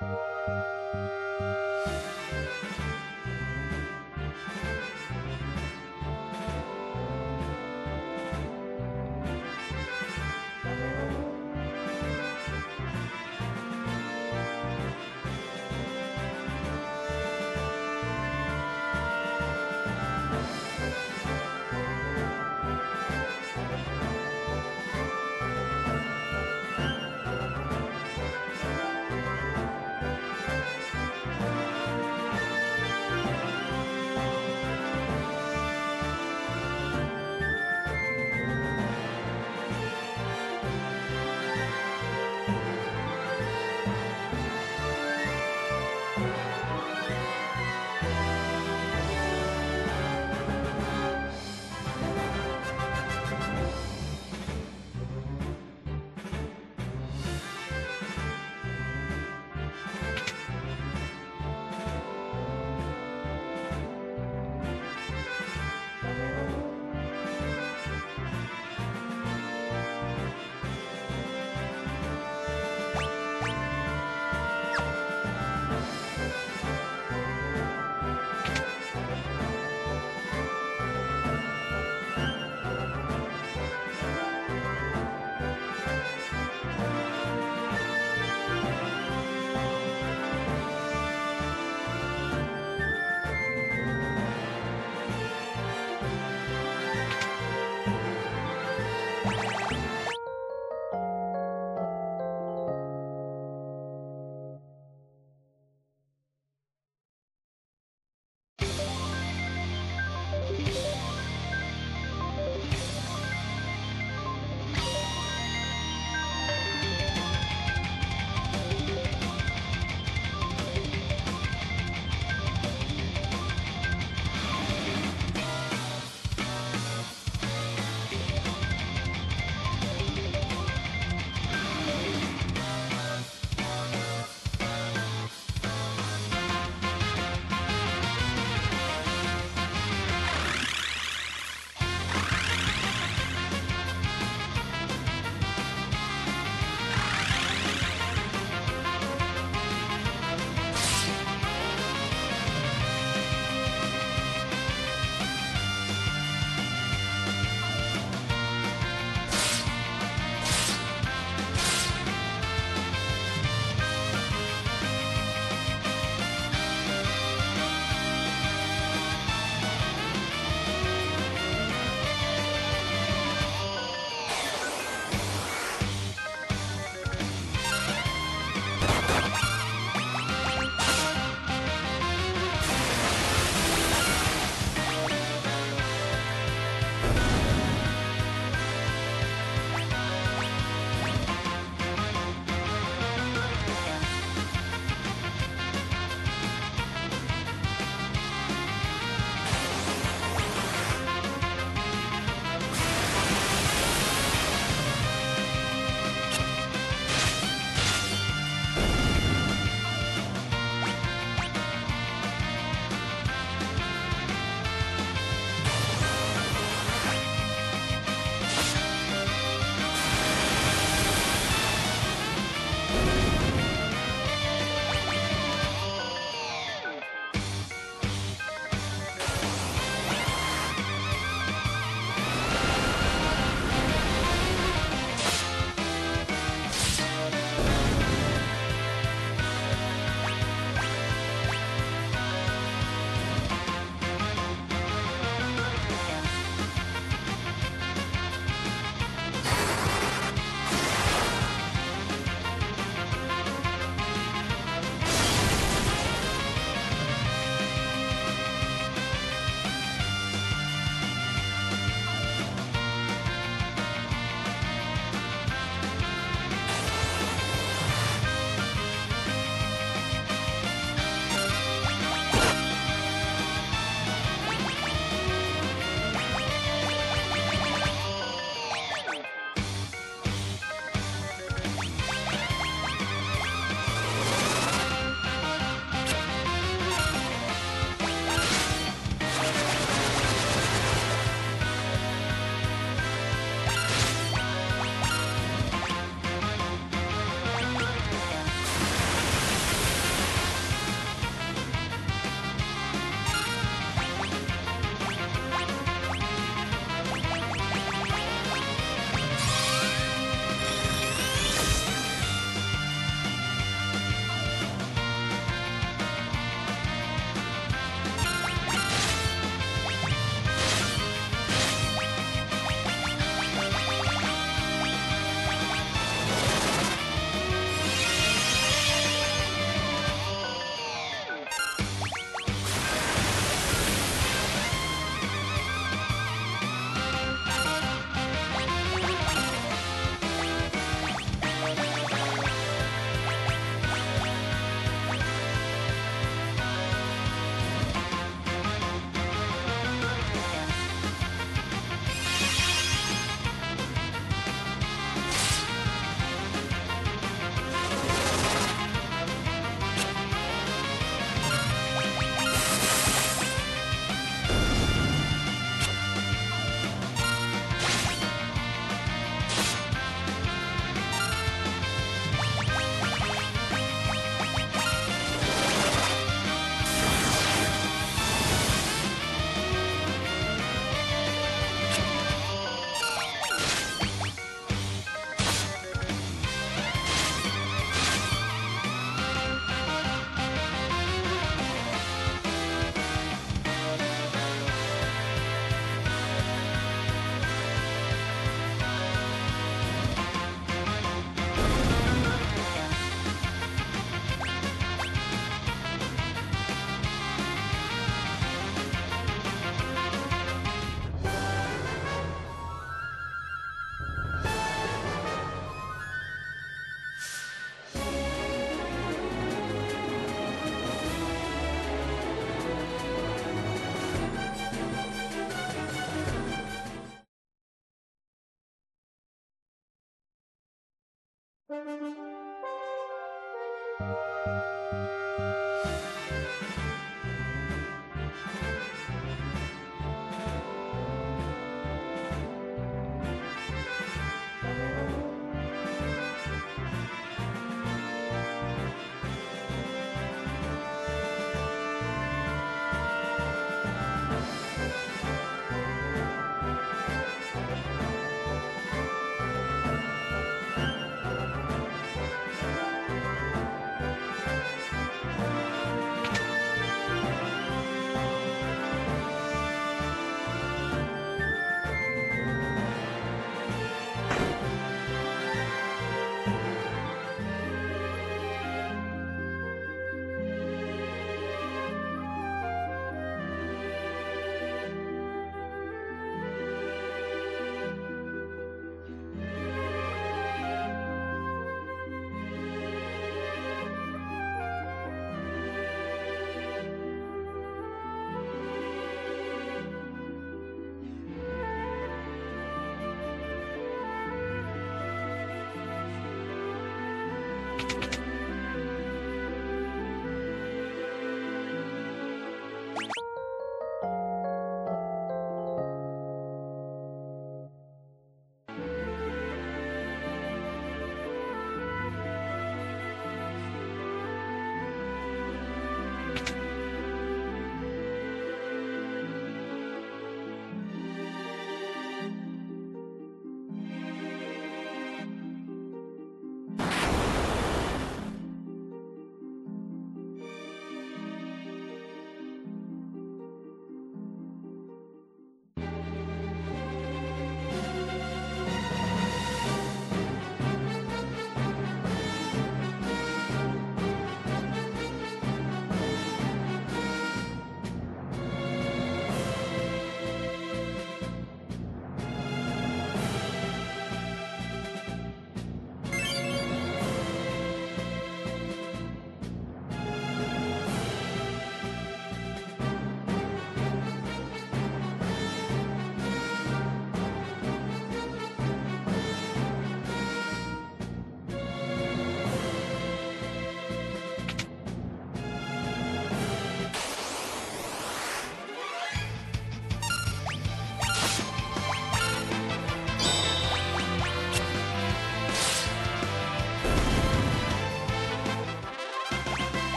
Música